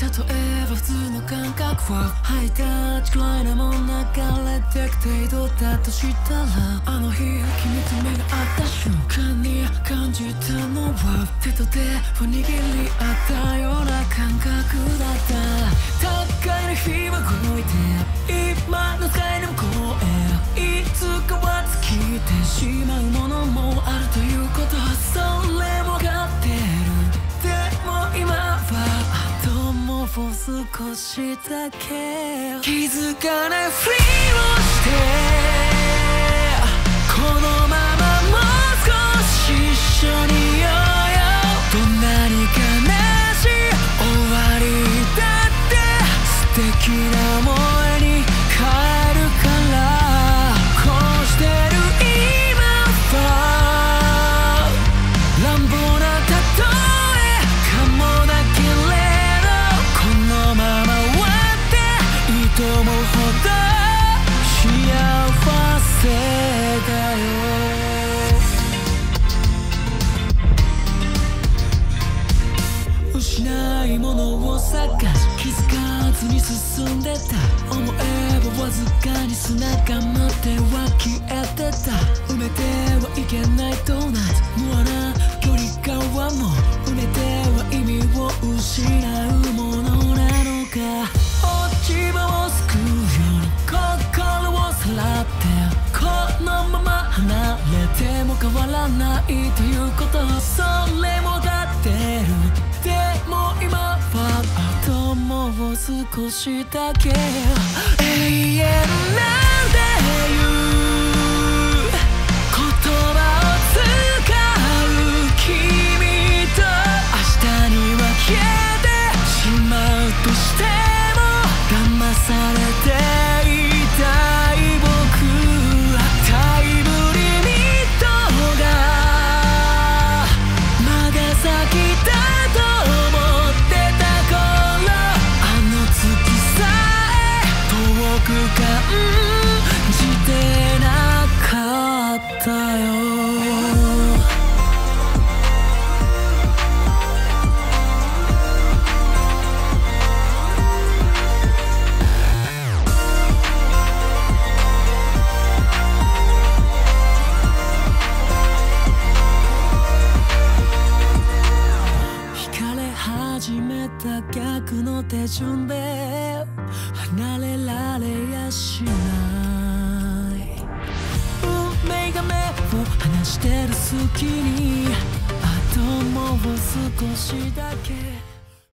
えば普通の感覚はハイタッチくらいなもん流れてく程度だとしたらあの日君と目が合った瞬間に感じたのは手と手を握り合ったような感覚だった高いの日は動いて今の界の向こうへいつかは尽きてしまうものもあ少しだけ気づかない。ふりをしてこの幸せだよ。失いものを探し気づかずに進んでた。思えばわずかに砂が待っては消えてた。埋めてはいけないドーナツ。無アな距離感はもう。いということそれもだってる。でも今はあともう少しだけ。永遠なかったよ。惹かれ始めた逆の手順で離れられやしない。してる隙にあともう少しだけ。